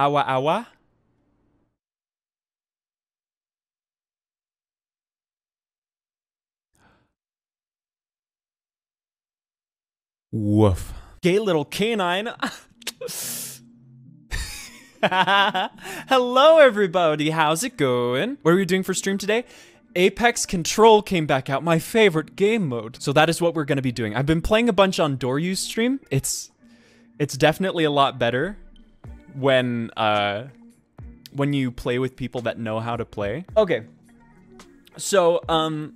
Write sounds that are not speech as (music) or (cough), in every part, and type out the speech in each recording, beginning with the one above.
Awa awa. Woof. Gay little canine. Hello, everybody. How's it going? What are we doing for stream today? Apex Control came back out, my favorite game mode. So that is what we're going to be doing. I've been playing a bunch on Doryu's stream. It's it's definitely a lot better when uh when you play with people that know how to play. Okay. So, um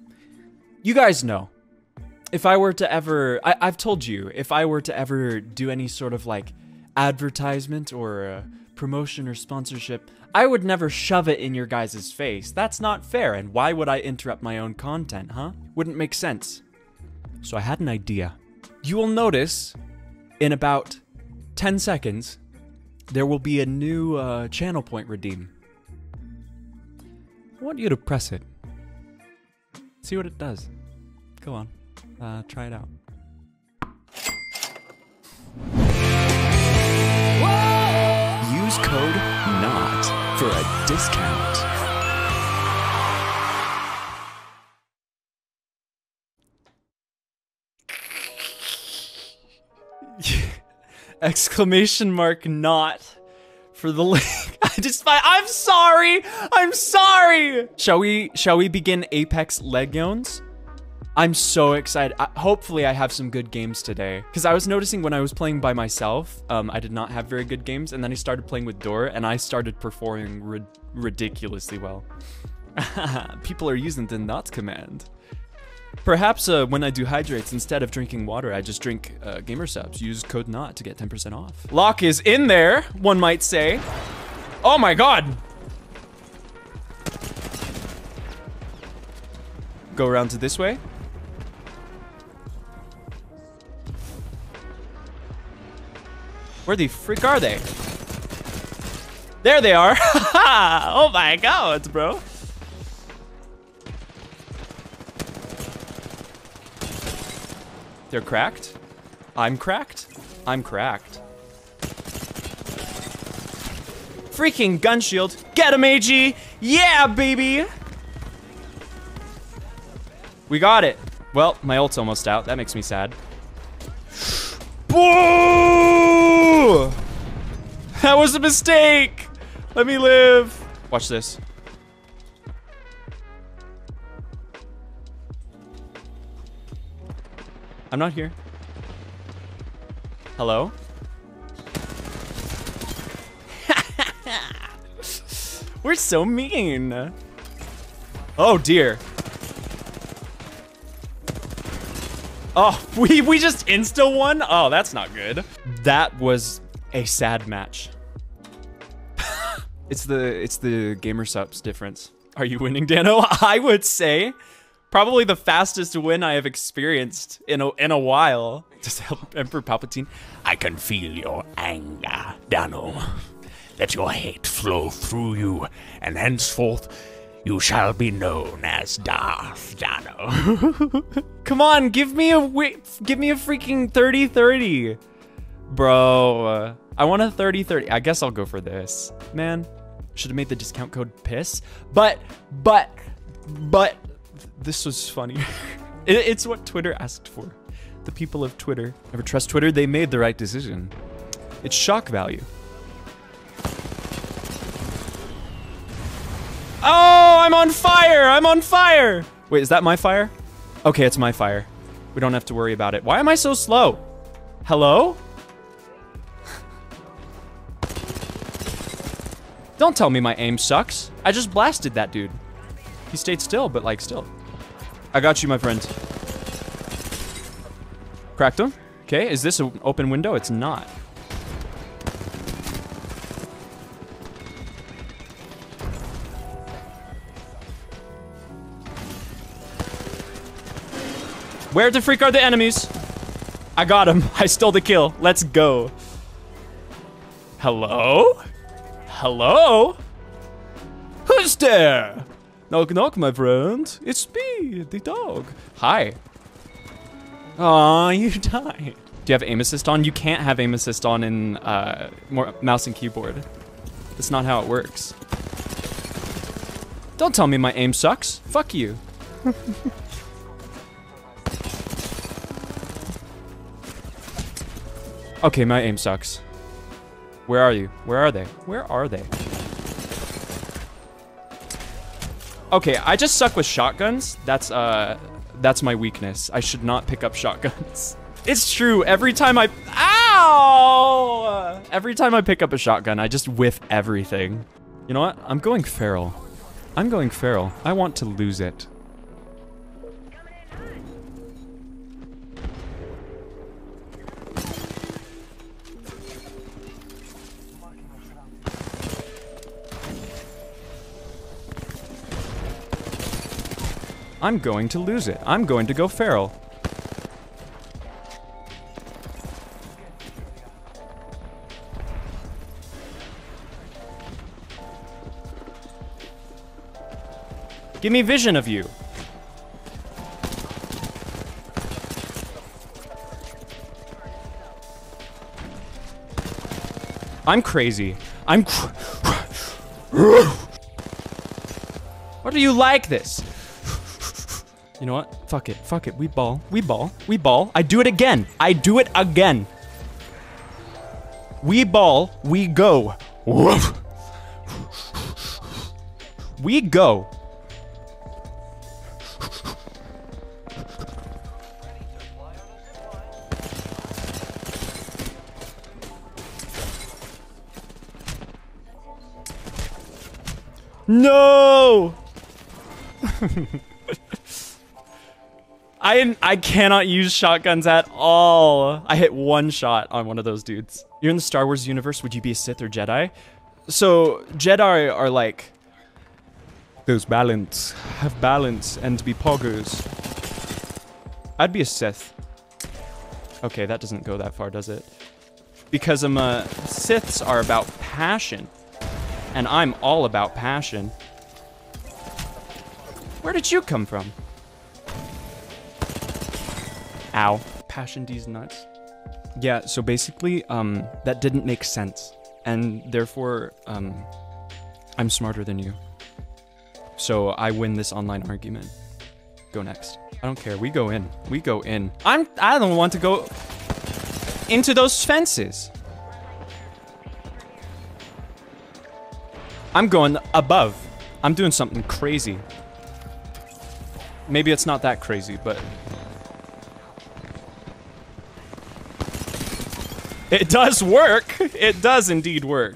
you guys know if I were to ever, I, I've told you, if I were to ever do any sort of like advertisement or uh, promotion or sponsorship, I would never shove it in your guys' face. That's not fair. And why would I interrupt my own content, huh? Wouldn't make sense. So I had an idea. You will notice in about 10 seconds, there will be a new uh, channel point redeem. I want you to press it. See what it does. Go on. Uh, try it out. Use code KNOT for a discount. Exclamation mark knot for the link. (laughs) I just I'm sorry. I'm sorry. Shall we shall we begin Apex Legends? I'm so excited. I, hopefully, I have some good games today. Because I was noticing when I was playing by myself, um, I did not have very good games. And then I started playing with Dora and I started performing ri ridiculously well. (laughs) People are using the knot command. Perhaps uh, when I do hydrates, instead of drinking water, I just drink uh, Gamer Supps. Use code KNOT to get 10% off. Lock is in there, one might say. Oh my god! Go around to this way. Where the freak are they? There they are. (laughs) oh my god, bro. They're cracked. I'm cracked. I'm cracked. Freaking gun shield. Get him, AG. Yeah, baby. We got it. Well, my ult's almost out. That makes me sad. Boo! That was a mistake! Let me live. Watch this. I'm not here. Hello? (laughs) We're so mean. Oh dear. Oh, (laughs) we, we just insta won? Oh, that's not good. That was a sad match. (laughs) it's the it's the Gamer Supps difference. Are you winning, Danno? I would say probably the fastest win I have experienced in a, in a while. Just help Emperor Palpatine. I can feel your anger, Danno. Let your hate flow through you, and henceforth you shall be known as Darth Danno. (laughs) Come on, give me a give me a freaking 30-30. Bro, uh, I want a 30-30. I guess I'll go for this. Man, should have made the discount code PISS. But, but, but, this was funny. (laughs) it, it's what Twitter asked for. The people of Twitter. Never trust Twitter, they made the right decision. It's shock value. Oh, I'm on fire! I'm on fire! Wait, is that my fire? Okay, it's my fire. We don't have to worry about it. Why am I so slow? Hello? (laughs) Don't tell me my aim sucks. I just blasted that dude. He stayed still, but like still. I got you, my friend. Cracked him. Okay, is this an open window? It's not. Where the freak are the enemies? I got him. (laughs) I stole the kill. Let's go. Hello? Hello? Who's there? Knock knock, my friend. It's me, the dog. Hi. Aw, you (laughs) died. Do you have aim assist on? You can't have aim assist on in uh, more mouse and keyboard. That's not how it works. Don't tell me my aim sucks. Fuck you. (laughs) okay, my aim sucks. Where are you? Where are they? Where are they? Okay, I just suck with shotguns. That's uh that's my weakness. I should not pick up shotguns. (laughs) It's true. Every time I Ow! Every time I pick up a shotgun, I just whiff everything. You know what? I'm going feral. I'm going feral. I want to lose it. I'm going to lose it. I'm going to go feral. Give me vision of you. I'm crazy. I'm cr (sighs) What do you like this? You know what? Fuck it. Fuck it. We ball. We ball. We ball. I do it again. I do it again. We ball. We go. We go. No! (laughs) I I cannot use shotguns at all. I hit one shot on one of those dudes. You're in the Star Wars universe. Would you be a Sith or Jedi? So Jedi are like those balance, have balance, and be poggers. I'd be a Sith. Okay, that doesn't go that far, does it? Because I'm um, uh, Siths are about passion, and I'm all about passion. Where did you come from? Ow. Passion D's nuts. Yeah, so basically, um, that didn't make sense. And therefore, um, I'm smarter than you. So I win this online argument. Go next. I don't care. We go in. We go in. I'm- I don't want to go into those fences. I'm going above. I'm doing something crazy. Maybe it's not that crazy, but It does work. It does indeed work.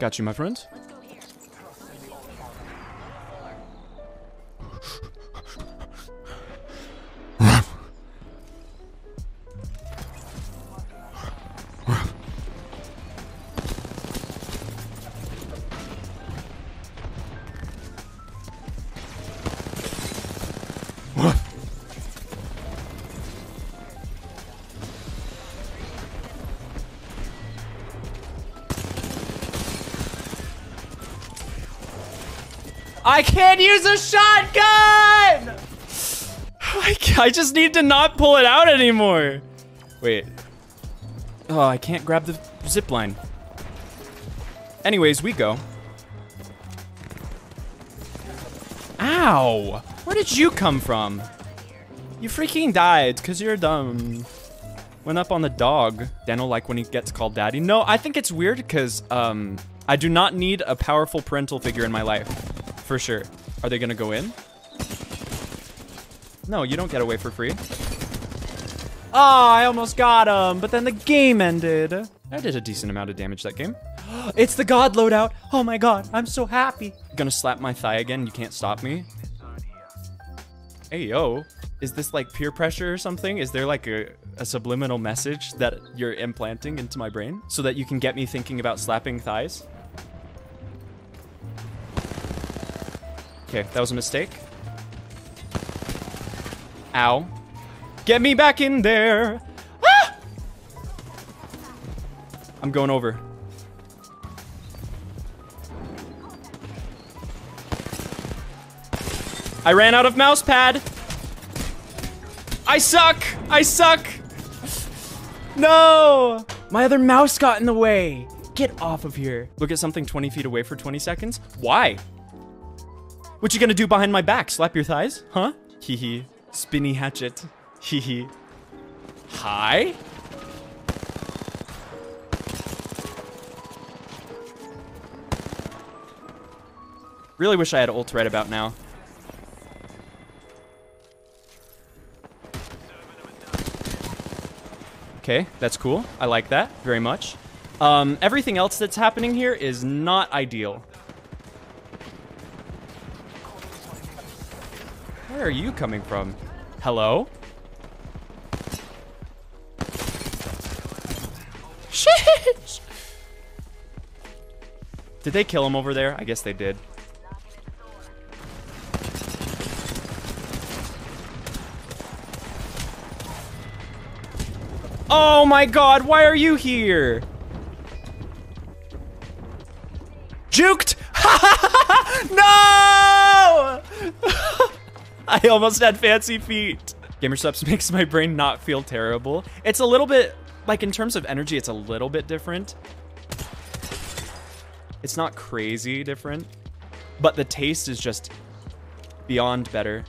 Got you, my friend. I can't use a shotgun! I, I just need to not pull it out anymore. Wait. Oh, I can't grab the zip line. Anyways, we go. Ow! Where did you come from? You freaking died because you're dumb. Went up on the dog. Daniel like when he gets called daddy. No, I think it's weird because um, I do not need a powerful parental figure in my life. For sure. Are they gonna go in? No, you don't get away for free. Oh, I almost got him, but then the game ended. I did a decent amount of damage that game. (gasps) It's the god loadout. Oh my god, I'm so happy. Gonna slap my thigh again. You can't stop me. Hey, yo. Is this like peer pressure or something? Is there like a, a subliminal message that you're implanting into my brain so that you can get me thinking about slapping thighs? Okay, that was a mistake. Ow. Get me back in there! Ah! I'm going over. I ran out of mouse pad. I suck! I suck! No! My other mouse got in the way. Get off of here. Look at something 20 feet away for 20 seconds? Why? What you gonna do behind my back? Slap your thighs? Huh? Hee hee. Spinny hatchet. Hee hee. Hi? Really wish I had ult right about now. Okay, that's cool. I like that very much. Um, everything else that's happening here is not ideal. Where are you coming from? Hello? Shit! Did they kill him over there? I guess they did. Oh my god, why are you here? Juked! (laughs) no! (laughs) I almost had fancy feet. GamerSupps (laughs) makes my brain not feel terrible. It's a little bit, like in terms of energy, it's a little bit different. It's not crazy different, but the taste is just beyond better.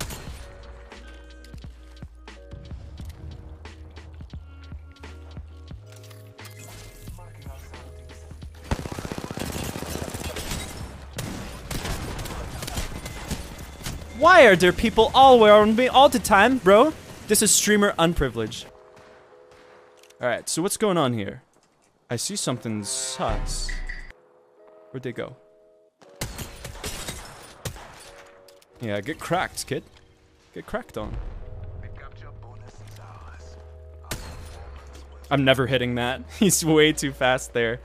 Are there people all around me all the time, bro? This is streamer unprivileged. Alright, so what's going on here? I see something sus. Where'd they go? Yeah, get cracked, kid. Get cracked on. I'm never hitting that. (laughs) He's way too fast there.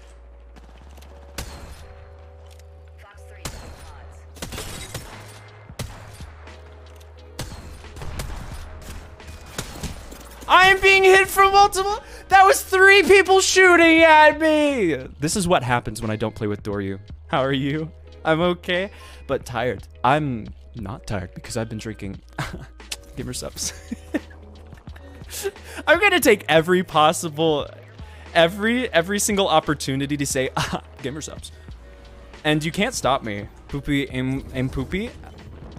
Multiple. That was three people shooting at me. This is what happens when I don't play with Doryu. How are you? I'm okay, but tired. I'm not tired because I've been drinking (laughs) Gamer Supps. (laughs) I'm gonna take every possible, every every single opportunity to say (laughs) ah, GamerSupps, and you can't stop me. Poopy aim aim poopy.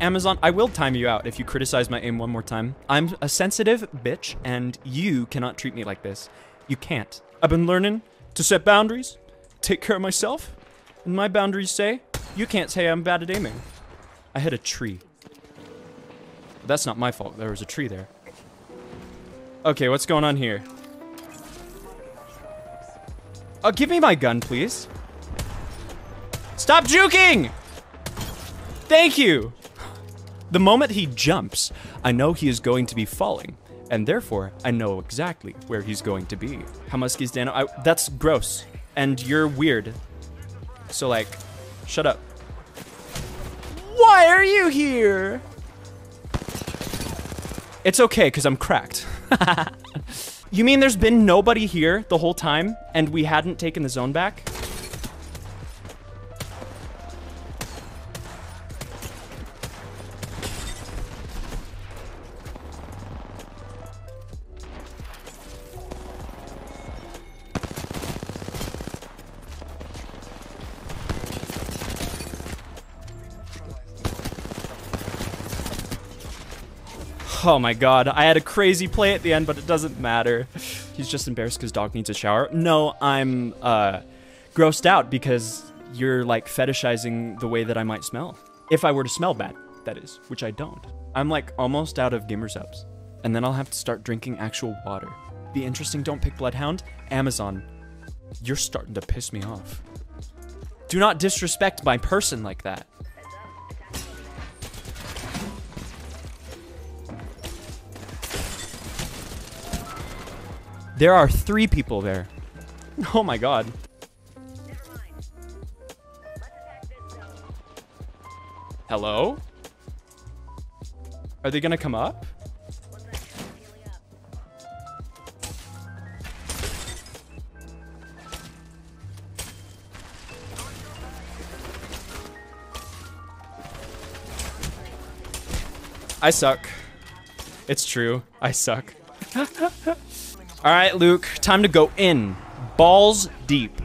Amazon, I will time you out if you criticize my aim one more time. I'm a sensitive bitch, and you cannot treat me like this. You can't. I've been learning to set boundaries, take care of myself, and my boundaries say, you can't say I'm bad at aiming. I hit a tree. That's not my fault. There was a tree there. Okay, what's going on here? Oh, give me my gun, please. Stop juking! Thank you! The moment he jumps, I know he is going to be falling, and therefore I know exactly where he's going to be. Humuskies Danno, I, that's gross, and you're weird. So like, shut up. Why are you here? It's okay, because I'm cracked. (laughs) you mean there's been nobody here the whole time, and we hadn't taken the zone back? Oh my god, I had a crazy play at the end, but it doesn't matter. He's just embarrassed because dog needs a shower. No, I'm uh, grossed out because you're like fetishizing the way that I might smell. If I were to smell bad, that is, which I don't. I'm like almost out of GamerSupps. And then I'll have to start drinking actual water. Be interesting, don't pick Bloodhound. Amazon, you're starting to piss me off. Do not disrespect my person like that. There are three people there. (laughs) Oh my god. Hello? Are they gonna come up? I suck. It's true. I suck. (laughs) All right, Luke, time to go in. balls deep.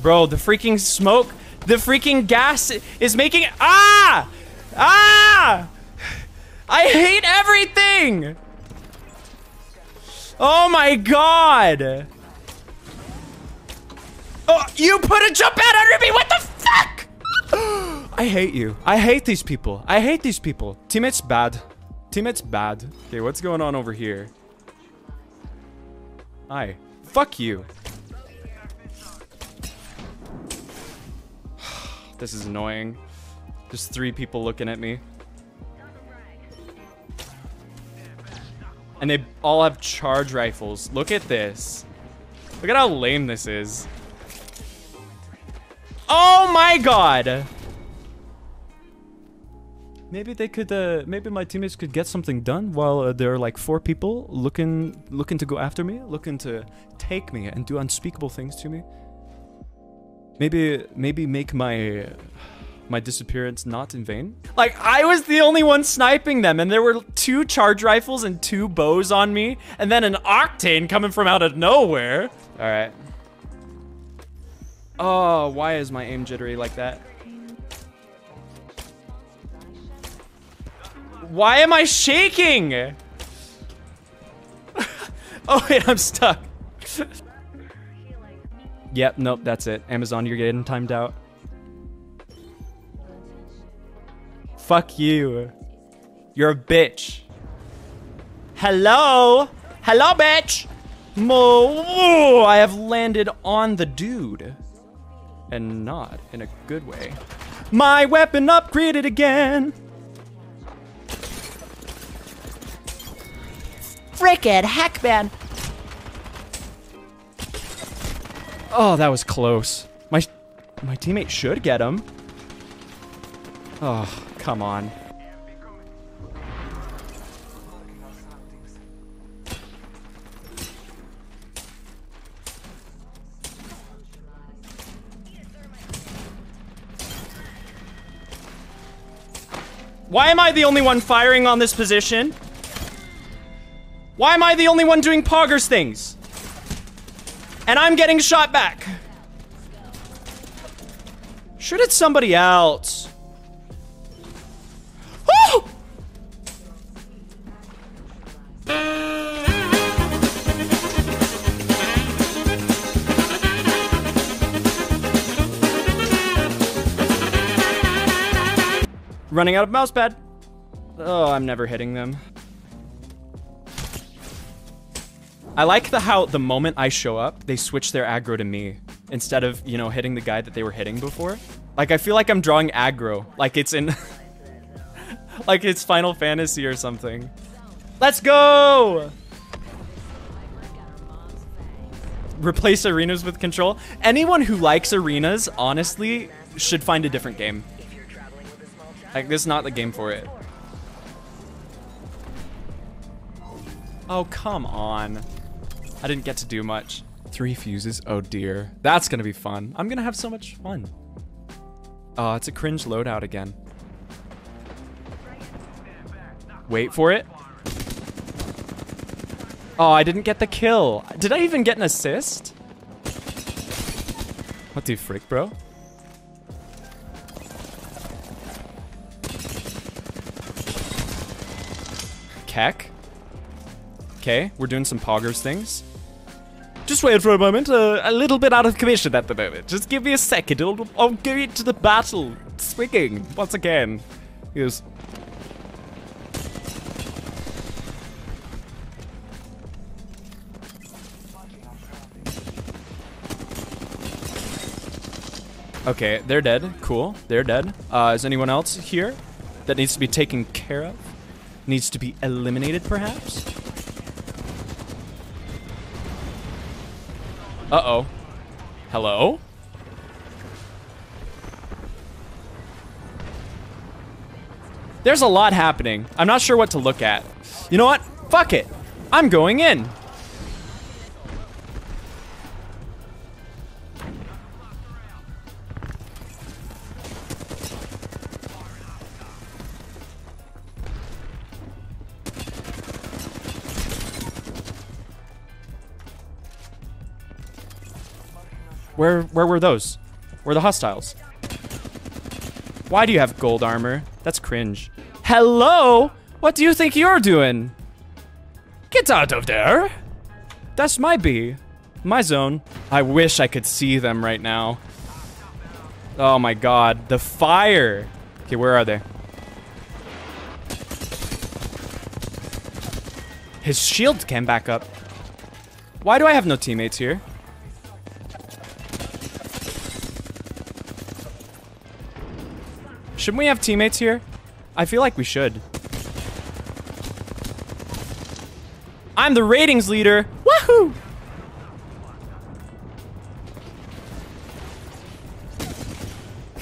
Bro, the freaking smoke, the freaking gas is making ah! Ah! I hate everything! Oh my god! Oh, you put a jump pad under me, what the fuck? (gasps) I hate you. I hate these people. I hate these people. Teammates bad. Teammates bad. Okay, what's going on over here? Hi. Fuck you. (sighs) this is annoying. Just three people looking at me. And they all have charge rifles. Look at this. Look at how lame this is. Oh my god! Maybe they could, uh, maybe my teammates could get something done while uh, there are like four people looking, looking to go after me, looking to take me and do unspeakable things to me. Maybe, maybe make my, my disappearance not in vain. Like I was the only one sniping them, and there were two charge rifles and two bows on me, and then an octane coming from out of nowhere. All right. Oh, why is my aim jittery like that? Why am I shaking? (laughs) oh wait, I'm stuck. (laughs) yep, nope, that's it. Amazon, you're getting timed out. Fuck you. You're a bitch. Hello? Hello, bitch! Mo, I have landed on the dude. And not in a good way. My weapon upgraded again! Frickin' heck, man. Oh, that was close. My my teammate should get him. Oh, come on. Why am I the only one firing on this position? Why am I the only one doing poggers things? And I'm getting shot back. Shoot at somebody else. Running out of mouse pad. Oh, I'm never hitting them. I like the how the moment I show up, they switch their aggro to me instead of, you know, hitting the guy that they were hitting before. Like I feel like I'm drawing aggro, like it's in (laughs) like it's Final Fantasy or something. Let's go! Replace arenas with control. Anyone who likes arenas, honestly, should find a different game. Like, this is not the game for it. Oh, come on. I didn't get to do much. Three fuses, oh dear. That's gonna be fun. I'm gonna have so much fun. Oh, it's a cringe loadout again. Wait for it. Oh, I didn't get the kill. Did I even get an assist? What the frick, bro? Keck. Okay, we're doing some poggers things. Just wait for a moment. Uh, a little bit out of commission at the moment. Just give me a second. I'll, I'll go into the battle. Swinging once again. Yes. Okay, they're dead. Cool. They're dead. Uh, is anyone else here that needs to be taken care of? Needs to be eliminated, perhaps? Uh-oh. Hello? There's a lot happening. I'm not sure what to look at. You know what? Fuck it. I'm going in. Where where were those? Where the hostiles? Why do you have gold armor? That's cringe. Hello? What do you think you're doing? Get out of there. That's my bee. My zone. I wish I could see them right now. Oh my god. The fire. Okay, where are they? His shield came back up. Why do I have no teammates here? Shouldn't we have teammates here? I feel like we should. I'm the ratings leader. Woohoo!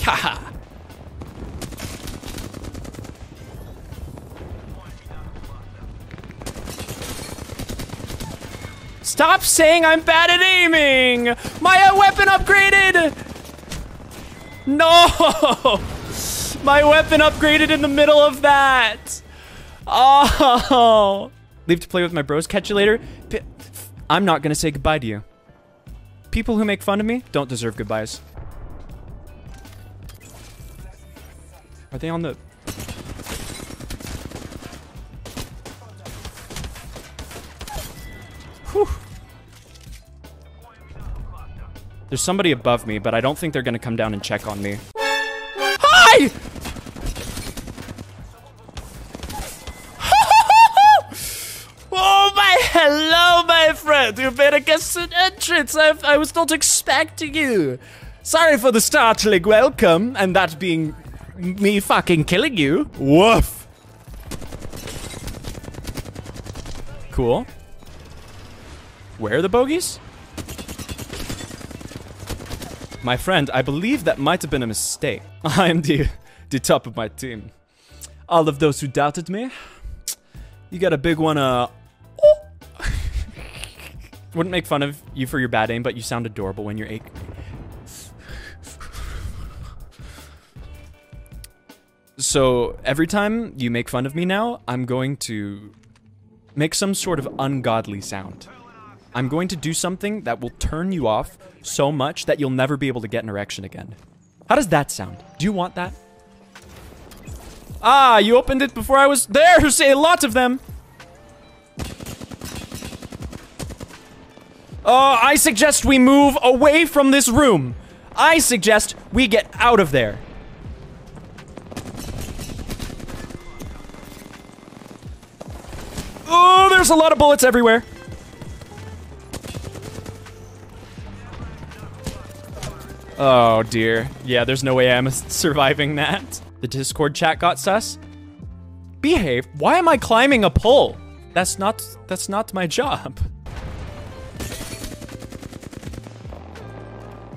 Haha. Stop saying I'm bad at aiming! My weapon upgraded! No! (laughs) My weapon upgraded in the middle of that! Oh! Leave to play with my bros. Catch you later. I'm not gonna say goodbye to you. People who make fun of me don't deserve goodbyes. Are they on the... Whew. There's somebody above me, but I don't think they're gonna come down and check on me. Hi! Hello, my friend. You made a guest entrance. I, I was not expecting you. Sorry for the startling welcome, and that being me fucking killing you. Woof. Cool. Where are the bogeys? My friend, I believe that might have been a mistake. (laughs) I am the, the top of my team. All of those who doubted me, you got a big one, uh... Wouldn't make fun of you for your bad aim, but you sound adorable when you're eight. So every time you make fun of me now, I'm going to make some sort of ungodly sound. I'm going to do something that will turn you off so much that you'll never be able to get an erection again. How does that sound? Do you want that? Ah, you opened it before I was there. Say a lot of them. Uh, I suggest we move away from this room. I suggest we get out of there. Oh, there's a lot of bullets everywhere. Oh dear. Yeah, there's no way I'm (laughs) surviving that. The Discord chat got sus. Behave. Why am I climbing a pole? That's not that's not my (laughs) job.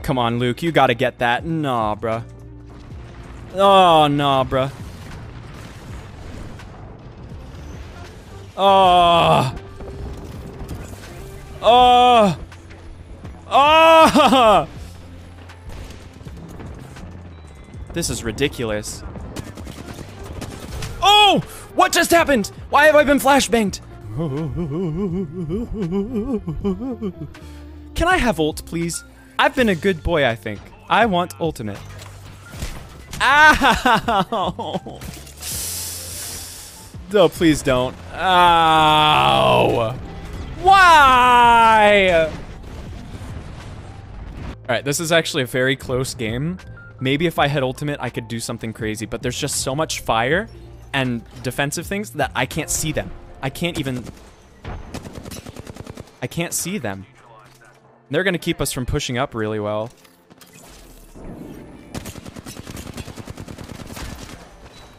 Come on, Luke, you gotta get that. Nah, bruh. Oh, nah, bruh. Oh. Oh. Oh. This is ridiculous. Oh! What just happened? Why have I been flashbanged? Can I have ult, please? I've been a good boy, I think. I want ultimate. Ow! No, please don't. Ow! Why? Alright, this is actually a very close game. Maybe if I had ultimate, I could do something crazy, but there's just so much fire and defensive things that I can't see them. I can't even... I can't see them. They're gonna keep us from pushing up really well.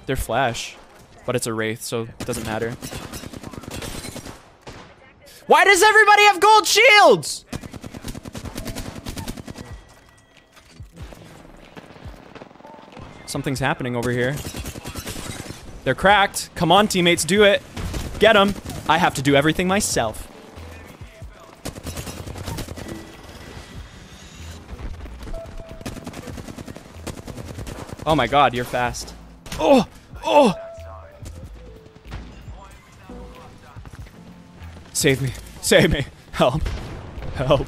They're flash, but it's a wraith, so it doesn't matter. Why does everybody have gold shields? Something's happening over here. They're cracked. Come on, teammates, do it. Get them. I have to do everything myself. Oh my god, you're fast. Oh! Oh! Save me. Save me. Help. Help.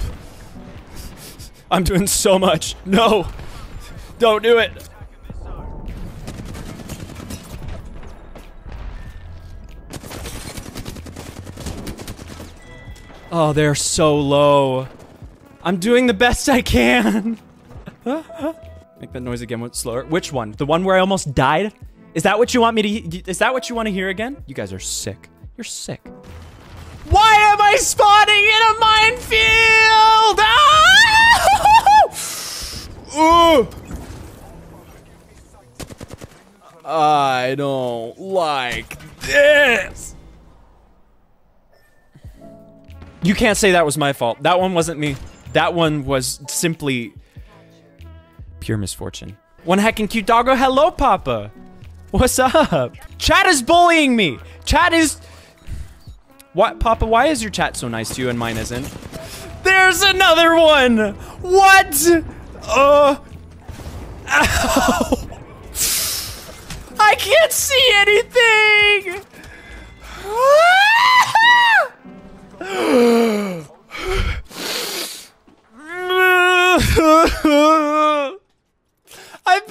I'm doing so much. No. Don't do it. Oh, they're so low. I'm doing the best I can. (laughs) Make that noise again, slower. Which one? The one where I almost died? Is that what you want me to? Is that what you want to hear again? You guys are sick. You're sick. Why am I spawning in a minefield? Ah! (laughs) I don't like this. You can't say that was my fault. That one wasn't me. That one was simply pure misfortune. One heckin' cute doggo. Hello, Papa. What's up? Chat is bullying me. Chat is. What, Papa? Why is your chat so nice to you and mine isn't? There's another one. What? Uh. Ow. I can't see anything. I've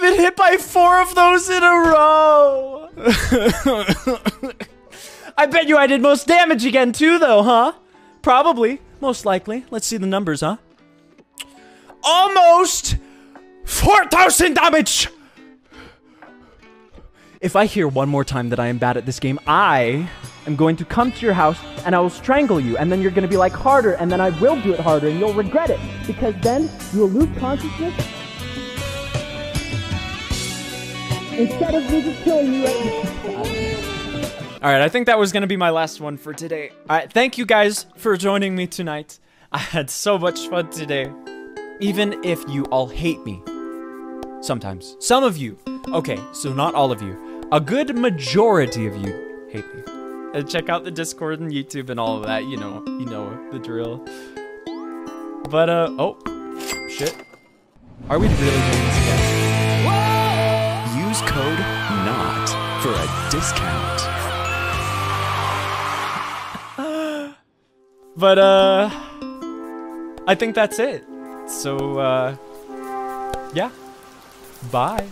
by four of those in a row. (laughs) I bet you I did most damage again too, though, huh? Probably. Most likely. Let's see the numbers, huh? Almost 4,000 damage! If I hear one more time that I am bad at this game, I am going to come to your house and I will strangle you, and then you're going to be like harder, and then I will do it harder, and you'll regret it because then you will lose consciousness. Instead of me just killing you. All right, I think that was to be my last one for today. All right, thank you guys for joining me tonight. I had so much fun today. Even if you all hate me. Sometimes. Some of you. Okay, so not all of you. A good majority of you hate me. And check out the Discord and YouTube and all of that. You know, you know the drill. But, uh, oh, shit. Are we really doing this? Use code KNOT for a discount. (gasps) But, uh, I think that's it. So, uh, yeah. Bye.